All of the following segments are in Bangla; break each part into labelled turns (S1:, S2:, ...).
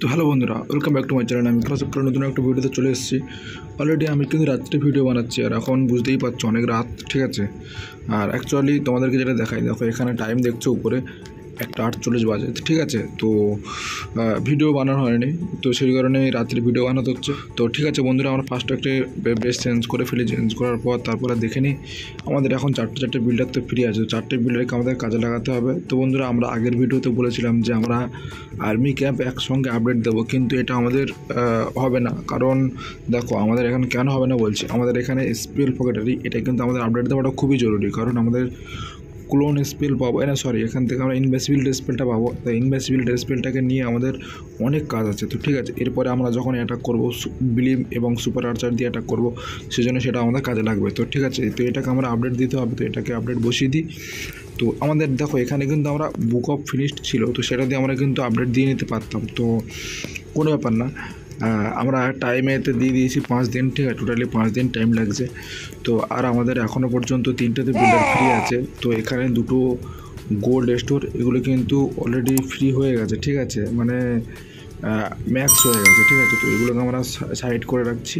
S1: তো হ্যালো বন্ধুরা welcome back to my channel আমি ক্লাস করে নতুন একটা ভিডিওতে চলে এসেছি। অলরেডি আমি কিন্তু রাত্রে ভিডিও বানাচ্ছি, আর এখন বুঝতেই পারছ অনেক রাত, ঠিক আছে? আর অ্যাকচুয়ালি তোমাদেরকে যেটা দেখাই, দেখো এখানে টাইম দেখছ উপরে। একটা আটচল্লিশ বাজে, ঠিক আছে? তো ভিডিও বানানো হয়নি। তো সেই কারণে রাত্রে ভিডিও বানাতে হচ্ছে। তো ঠিক আছে বন্ধুরা, আমরা ফার্স্ট একটা বেস চেঞ্জ করে ফেলি। চেঞ্জ করার পর তারপরে দেখে নিই। আমাদের এখন চারটে চারটে বিল্ডার তো ফ্রি আছে। চারটে বিল্ডারকে আমাদের কাজে লাগাতে হবে। তো বন্ধুরা, আমরা আগের ভিডিওতে বলেছিলাম যে আমরা আর্মি ক্যাম্প একসঙ্গে আপডেট দেবো। কিন্তু এটা আমাদের হবে না। কারণ দেখো, আমাদের এখানে কেন হবে না বলছি? আমাদের এখানে স্পেল পকেটারি, এটা কিন্তু আমাদের আপডেট দেওয়াটা খুবই জরুরি। কারণ আমাদের ক্লোন স্পেল পাবো। না সরি এখান থেকে আমরা ইনভেসিবিল স্পেলটা পাবো। তো ইনভেসিবিল স্পেলটাকে নিয়ে আমাদের অনেক কাজ আছে। তো ঠিক আছে, এরপরে আমরা যখন অ্যাটাক করব বিলিম এবং সুপার আর্চার দিয়ে অ্যাটাক করব, সেজন্য সেটা আমাদের কাজে লাগবে। তো ঠিক আছে, তো এটাকে আমরা আপডেট দিতে হবে। তো এটাকে আপডেট বসিয়ে দিই। তো আমাদের দেখো, এখানে কিন্তু আমরা বুক অফ ফিনিশড ছিল। তো সেটা দিয়ে আমরা কিন্তু আপডেট দিয়ে নিতে পারতাম। তো কোনো ব্যাপার না। আমরা টাইমেতে দিয়ে দিয়েছি পাঁচ দিন, ঠিক আছে? টোটালি পাঁচ দিন টাইম লাগছে। তো আর আমাদের এখনও পর্যন্ত তিনটেতে বিল্ডার ফ্রি আছে। তো এখানে দুটো গোল্ড স্টোর এগুলো কিন্তু অলরেডি ফ্রি হয়ে গেছে, ঠিক আছে? মানে ম্যাক্স হয়ে গেছে, ঠিক আছে? তো এগুলোকে আমরা সাইড করে রাখছি।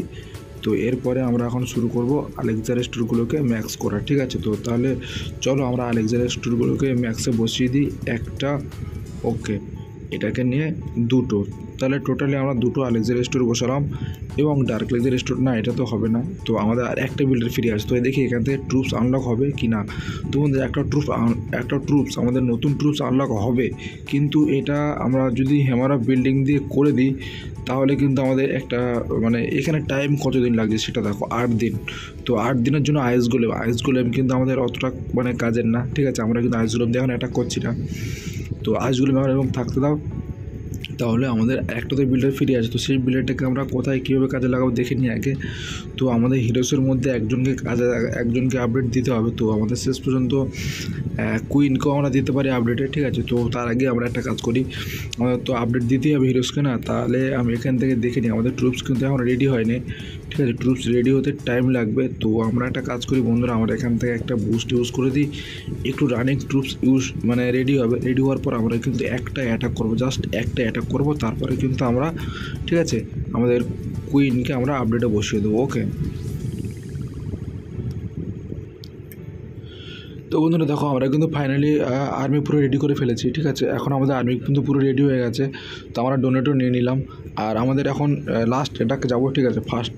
S1: তো এরপরে আমরা এখন শুরু করব আলেকজার স্টোরগুলোকে ম্যাক্স করা, ঠিক আছে? তো তাহলে চলো আমরা আলেকজার স্টোরগুলোকে ম্যাক্সে বসিয়ে দিই। একটা ওকে এটাকে নিয়ে দুটো। তাহলে টোটালি আমরা দুটো আলেক্সার স্টোর বসালাম এবং ডার্ক লেজার স্টোর না এটা তো হবে না। তো আমাদের আর একটা বিল্ডার ফিরে আসে। তো দেখি এখান থেকে ট্রুপস আনলক হবে কি না? তো বন্ধুরা, একটা ট্রুপ একটা ট্রুপস আমাদের নতুন ট্রুপস আনলক হবে। কিন্তু এটা আমরা যদি হেমারা বিল্ডিং দিয়ে করে দিই তাহলে কিন্তু আমাদের একটা মানে এখানে টাইম কতদিন লাগছে সেটা দেখো আট দিন। তো আট দিনের জন্য আইস গোলেম আইস গোলেম কিন্তু আমাদের অতটা মানে কাজের না। ঠিক আছে আমরা কিন্তু আইস গোলেম দিয়ে এখন অ্যাটাক করছি না। তো আইসগুলো আমার এরকম থাকতে দাও। তাহলে আমাদের একটা তো বিল্ডার ফিরে আছে তো সেই বিল্ডারটাকে আমরা কোথায়, কীভাবে কাজে লাগাবো দেখে নিই আগে। তো আমাদের হিরোসের মধ্যে একজনকে কাজে একজনকে আপডেট দিতে হবে। তো আমাদের শেষ পর্যন্ত কুইনকেও আমরা দিতে পারি আপডেটে ঠিক আছে? তো তার আগে আমরা একটা কাজ করি। আমাদের তো আপডেট দিতেই হবে হিরোসকে না? তাহলে আমি এখান থেকে দেখে নিই। আমাদের ট্রুপস কিন্তু এখন রেডি হয়নি, ঠিক আছে? ট্রুপস রেডি হতে টাইম লাগবে। তো আমরা একটা কাজ করি বন্ধুরা, আমরা এখান থেকে একটা বুস্ট ইউজ করে দিই। একটু রানিং ট্রুপস ইউজ মানে রেডি হবে। রেডি হওয়ার পর আমরা কিন্তু একটা অ্যাটাক করব। জাস্ট একটা অ্যাটাক করব, তারপরে কিন্তু আমরা, ঠিক আছে, আমাদের কুইনকে আমরা আপডেটে বসিয়ে দেবো ওকে তো বন্ধুরা দেখো, আমরা কিন্তু ফাইনালি আর্মি পুরো রেডি করে ফেলেছি, ঠিক আছে? এখন আমাদের আর্মি কিন্তু পুরো রেডি হয়ে গেছে, তো আমরা ডোনেটও নিয়ে নিলাম। আর আমাদের এখন লাস্ট এটাকে যাব, ঠিক আছে? ফার্স্ট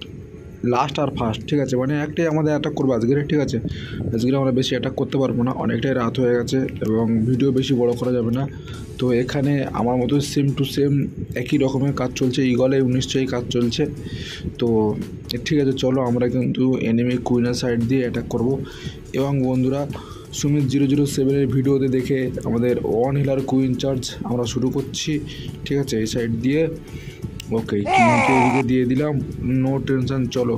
S1: লাস্ট আর ফার্স্ট ঠিক আছে? মানে একটাই আমাদের অ্যাটাক করব আজকের, ঠিক আছে? আজকে আমরা বেশি অ্যাটাক করতে পারব না, অনেকটাই রাত হয়ে গেছে এবং ভিডিও বেশি বড় করা যাবে না। তো এখানে আমার মতো সেম টু সেম একই রকমের কাজ চলছে ইগলে নিশ্চয়ই কাজ চলছে। তো ঠিক আছে, চলো আমরা কিন্তু এনিমি কুইনার সাইড দিয়ে অ্যাটাক করব। এবং বন্ধুরা, সুমিত জিরো জিরো সেভেনের ভিডিওতে দেখে আমাদের ওয়ান হিলার কুইন চার্জ আমরা শুরু করছি, ঠিক আছে? এই সাইড দিয়ে। ওকে কিংকে এদিকে দিয়ে দিলাম। নো টেনশন চলো।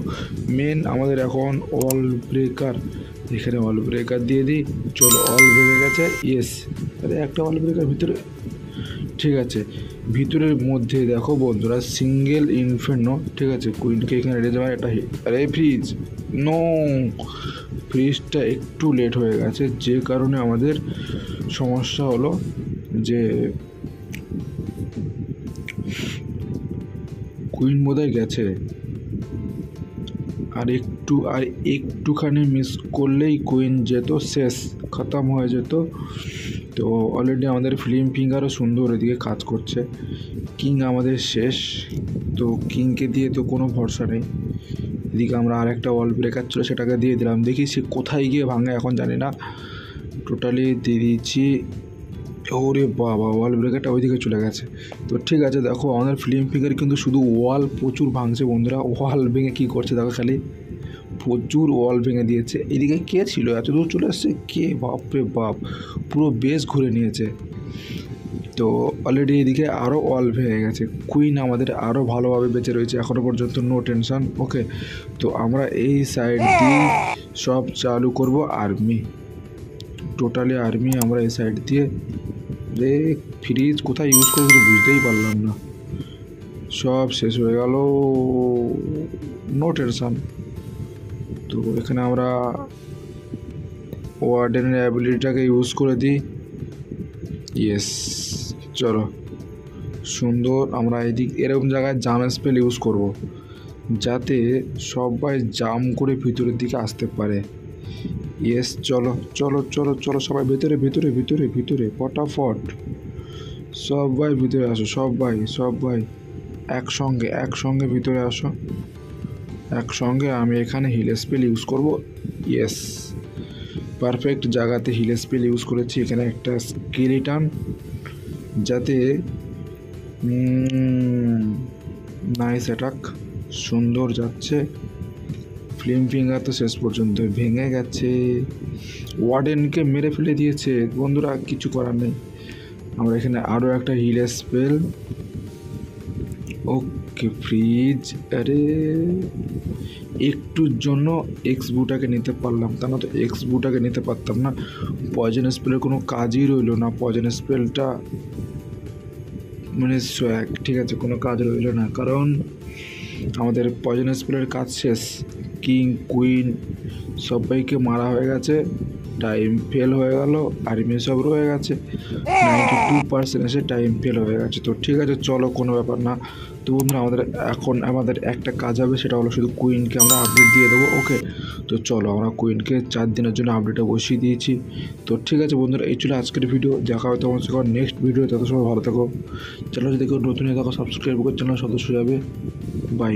S1: মেন আমাদের এখন অল ব্রেকার এখানে অল ব্রেকার দিয়ে দিই। চলো অল ভেঙে গেছে। ইয়েস আরে, একটা অল ব্রেকার ভিতরে ঠিক আছে। ভিতরের মধ্যে দেখো বন্ধুরা সিঙ্গেল ইনফেন্ট ঠিক আছে কুইনকে এখানে রেখে যাওয়ার একটা আরে ফ্রিজ নো ফ্রিজটা একটু লেট হয়ে গেছে। যে কারণে আমাদের সমস্যা হলো যে কুইন বোধহয় গেছে। আর একটু, আর একটুখানি মিস করলেই কুইন যেত, শেষ, খতম হয়ে যেত। তো অলরেডি আমাদের ফিল্ম ফিঙ্গারও সুন্দর এদিকে কাজ করছে। কিং আমাদের শেষ, তো কিংকে দিয়ে তো কোনো ভরসা নেই। এদিকে আমরা আর একটা ওয়াল ব্রেকার ছিল, সেটাকে দিয়ে দিলাম। দেখি সে কোথায় গিয়ে ভাঙে, এখন জানি না। টোটালি দিয়ে দিয়েছি। ওরে বাবা ওয়াল ব্রেকারটা ওইদিকে চলে গেছে। তো ঠিক আছে, দেখো আমাদের ফিল্ম ফিঙ্গার কিন্তু শুধু ওয়াল প্রচুর ভাঙছে বন্ধুরা। ওয়াল ভেঙে কী করছে দেখো খালি? প্রচুর ওয়াল ভেঙে দিয়েছে। এদিকে কে ছিল? এত দূর চলে আসছে কে? বাপরে বাপ, পুরো বেশ ঘুরে নিয়েছে। তো অলরেডি এদিকে আরও ওয়াল ভেঙে গেছে। কুইন আমাদের আরও ভালোভাবে বেঁচে রয়েছে এখনও পর্যন্ত নো টেনশন ওকে তো আমরা এই সাইড দিয়ে সব চালু করব আর্মি টোটালি আর্মি আমরা এই সাইড দিয়ে রে ফ্রিজ কোথায় ইউজ করেছিল বুঝতেই পারলাম না। সব শেষ হয়ে গেল। নো টেনশন তো এখানে আমরা ওয়ার্ডেনের অ্যাবিলিটিটাকে ইউজ করে দিই। ইয়েস চলো। সুন্দর, আমরা এদিক, এরকম জায়গায় জাম স্পেল ইউজ করব। যাতে সবাই জাম করে ভিতরের দিকে আসতে পারে। ইয়েস চলো চলো চলো চলো সবাই ভেতরে ভেতরে, ভিতরে ভিতরে ফটাফট সবাই ভিতরে আসো, সবাই সবাই। একসঙ্গে একসঙ্গে ভিতরে আসো। একসঙ্গে আমি এখানে হিল স্পেল ইউজ করব। ইয়েস পারফেক্ট জায়গাতে হিল স্পেল ইউজ করেছি। এখানে একটা স্কেলিটান যাতে নাইস অ্যাটাক সুন্দর যাচ্ছে। ফিল্ম ফিঙ্গার তো শেষ পর্যন্ত ভেঙে গেছে। ওয়ার্ডেনকে মেরে ফেলে দিয়েছে। বন্ধুরা, কিছু করার নেই। আমরা এখানে আরও একটা হিল স্পেল ওকে ফ্রিজ আরে, একটুর জন্য এক্স বুটাকে নিতে পারলাম। তা না তো এক্স বুটাকে নিতে পারতাম না। পয়জন স্পেলের কোনো কাজই রইল না। পয়জন স্পেলটা মানে সোয়াগ ঠিক আছে, কোনো কাজ রইল না। কারণ আমাদের পয়জন স্পেলের কাজ শেষ। কিং কুইন সবাইকে মারা হয়ে গেছে টাইম ফেল হয়ে গেল আর্মি সব রয়ে গেছে। নাইনটি টু পার্সেন্ট এসে টাইম ফেল হয়ে গেছে। তো ঠিক আছে, চলো, কোনো ব্যাপার না। তো বন্ধুরা, আমাদের এখন আমাদের একটা কাজ হবে, সেটা হলো শুধু কুইনকে আমরা আপডেট দিয়ে দেবো ওকে তো চলো, আমরা কুইনকে চার দিনের জন্য আপডেটে বসিয়ে দিয়েছি। তো ঠিক আছে, বন্ধুরা, এই ছিল আজকের ভিডিও দেখা হয় তোমার সঙ্গে নেক্সট ভিডিও তত সময় ভালো থাকো। চ্যানেল যদি কেউ নতুন থাকো সাবস্ক্রাইব করে চ্যানেল সদস্য যাবে। বাই